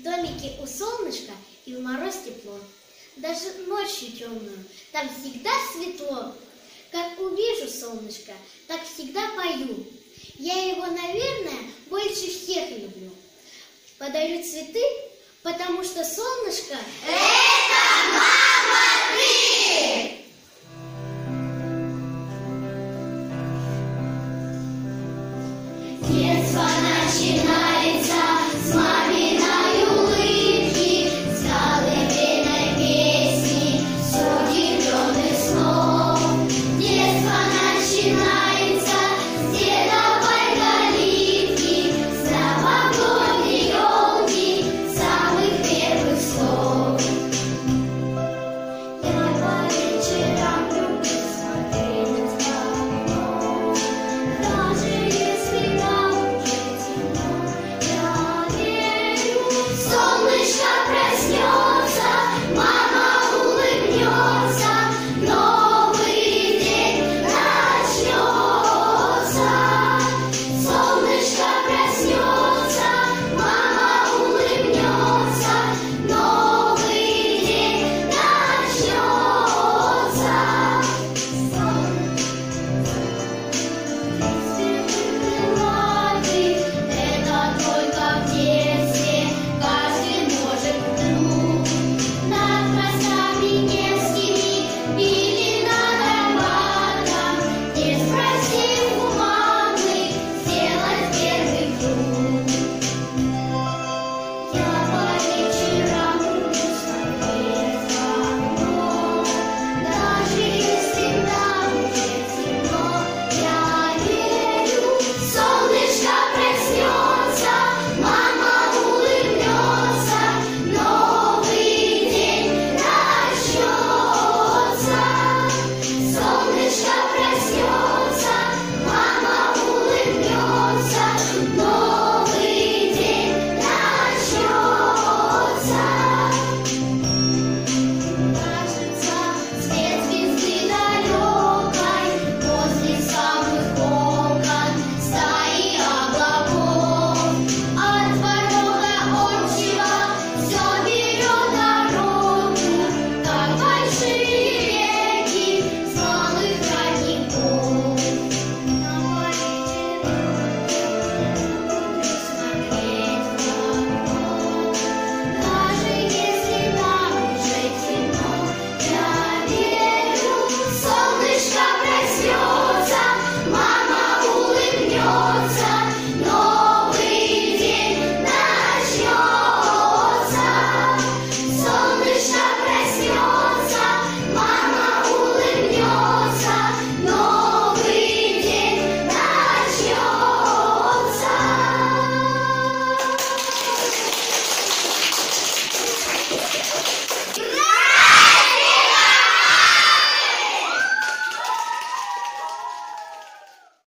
В домике у солнышка и в мороз тепло. Даже ночью темную, там всегда светло. Как увижу солнышко, так всегда пою. Я его, наверное, больше всех люблю. Подарю цветы, потому что солнышко — это мама ты! Детство начинается.